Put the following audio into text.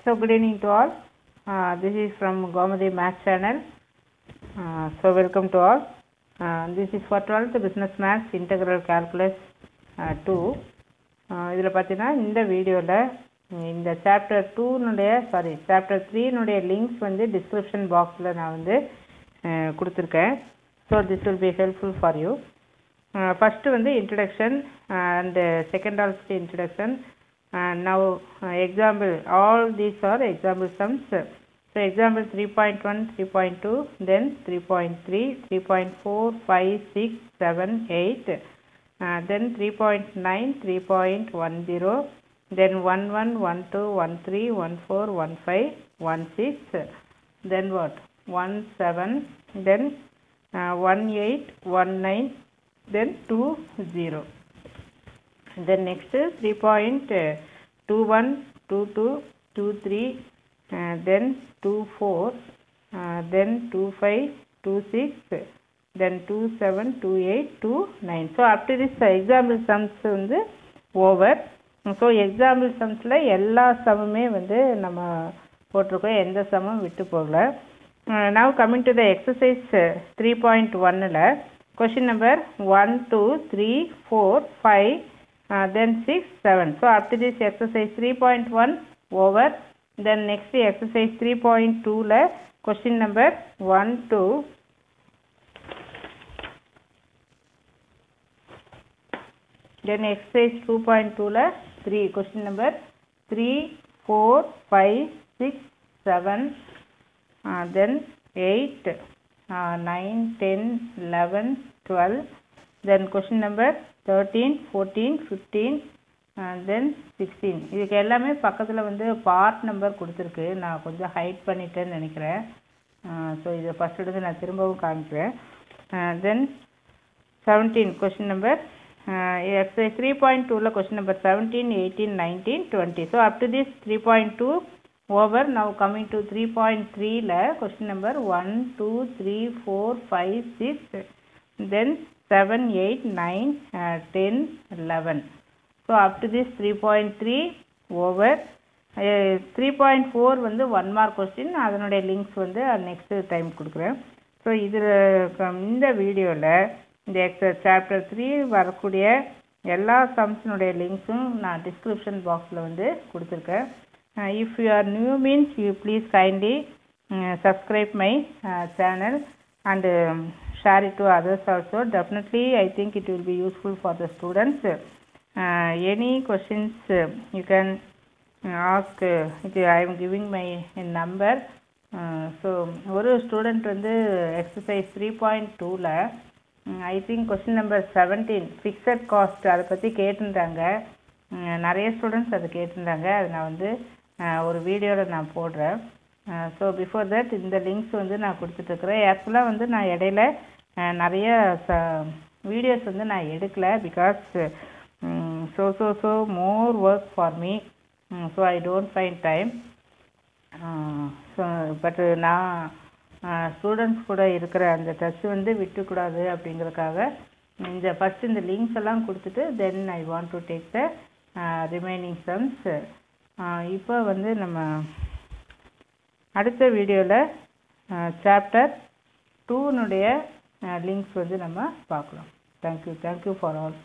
So good evening to all. Uh, this is from Gomadi Math channel. Uh, so welcome to all. Uh, this is for 12th business maths integral calculus uh, 2. Uh, இதில் பார்த்தீங்கன்னா இந்த வீடியோவில் இந்த chapter டூனுடைய sorry chapter த்ரீனுடைய links வந்து description பாக்ஸில் நான் வந்து கொடுத்துருக்கேன் so this will be helpful for you first வந்து introduction and second also introduction and now uh, example all these are example sums. So example 3.1 3.2 then 3.3 3.4 5 6 7 8 uh, then 3.9 3.10 then 11 12 13 14 15 16 then what? 17 then uh, 18 19 then 20 then next is 3.21 22 23 uh, then 24 uh, then 25 26 then 27 28 29 so after this example sums வந்து over. So example சம்ஸில் எல்லா சம்முமே வந்து நம்ம போட்டிருக்கோம். எந்த சம்மும் விட்டு போகல. Now coming to the exercise three point ஒன்னில் question number one two three four five then 6 7 so after this exercise 3.1 over. Then next exercise 3.2 la question number 1 2 then exercise 2.2 la 3 question number 3 4 5 6 7 uh, then 8 uh, 9 10 11 12 then question number thirteen fourteen fifteen then sixteen இதுக்கு எல்லாமே பக்கத்தில் வந்து part number கொடுத்துருக்கு. நான் கொஞ்சம் height பண்ணிட்டேன்னு நினைக்கிறேன். So இதை ஃபஸ்ட் எடுத்து நான் திரும்பவும் காமிக்கிறேன். Then seventeen question number exercise three point டூவில் question number seventeen eighteen nineteen twenty so up to this three point two over now coming to three point த்ரீயில் question number one two three four five six then 7 8 9 uh, 10 11 so up to this 3.3 over three point four வந்து one mark question அதனுடைய links வந்து next time கொடுக்குறேன். So இதில் um, இந்த வீடியோவில் இந்த எக்ஸ chapter three வரக்கூடிய எல்லா சம்ஸினுடைய லிங்க்ஸும் நான் டிஸ்கிரிப்ஷன் பாக்ஸில் வந்து கொடுத்துருக்கேன். If you are new means you please please kindly my channel and uh, channel and um, share it to others also definitely i think it will be useful for the students uh, any questions uh, you can uh, ask uh, it, i am giving my number uh, so ஒரு student வந்து exercise three point டூவில் I think question number seventeen fixed cost அதை பற்றி கேட்டிருந்தாங்க உம், நிறைய students அதை கேட்டிருந்தாங்க அது நான் வந்து அஹ், ஒரு வீடியோவில் நான் போடுறேன் ஸோ பிஃபோர் தட் இந்த லிங்க்ஸ் வந்து நான் கொடுத்துட்ருக்குறேன் ஆக்சுவலாக வந்து நான் இடையில நிறைய ச வீடியோஸ் வந்து நான் எடுக்கல because so so so more work for me so I don't find time so but நான் ஸ்டூடெண்ட்ஸ் கூட இருக்கிற அந்த டச் வந்து விட்டுக்கூடாது அப்படிங்கிறதுக்காக இந்த ஃபஸ்ட் இந்த லிங்க்ஸ் எல்லாம் கொடுத்துட்டு then I want to take the remaining sums இப்போ வந்து நம்ம அடுத்த வீடியோவில் சாப்டர் டூனுடைய லிங்க்ஸ் வந்து நம்ம பார்க்கலாம். Thank you thank you for all